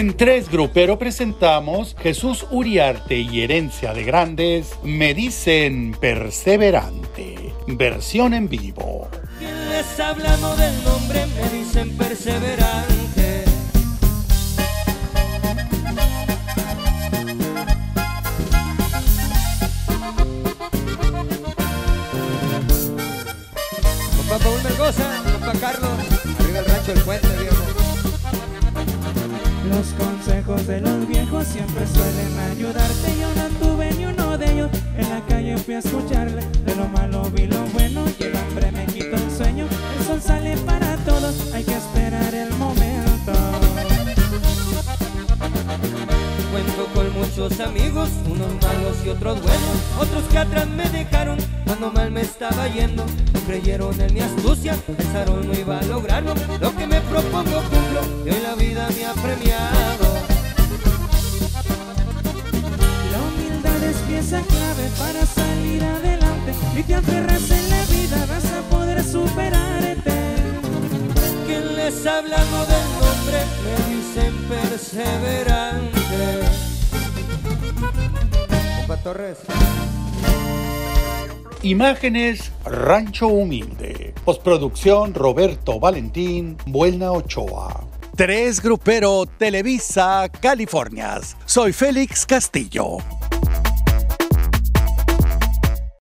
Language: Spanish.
En Tres Grupero presentamos Jesús Uriarte y Herencia de Grandes me dicen perseverante, versión en vivo. les hablamos del nombre me dicen perseverante. Paul Mendoza, compa Carlos, arriba el rancho del puente, viejo. Los consejos de los viejos siempre suelen ayudarte. Yo no tuve ni uno de ellos. En la calle fui a escucharle. De lo malo vi lo bueno y el hambre me quitó el sueño. El sol sale para todos, hay que esperar el momento. Cuento con muchos amigos, unos malos y otros buenos, otros que atrás me dejaron cuando mal me estaba yendo. Creyeron en mi astucia, pensaron no iba a lograrlo. Lo que me propongo cumplo y hoy la vida me ha premiado. La humildad es pieza clave para salir adelante. Y te aferras en la vida, vas a poder superarte. Quien les ha hablado del nombre me dicen perseverante. Compa Torres. Imágenes Rancho Humilde. Postproducción Roberto Valentín, Buena Ochoa. Tres Grupero Televisa, Californias. Soy Félix Castillo.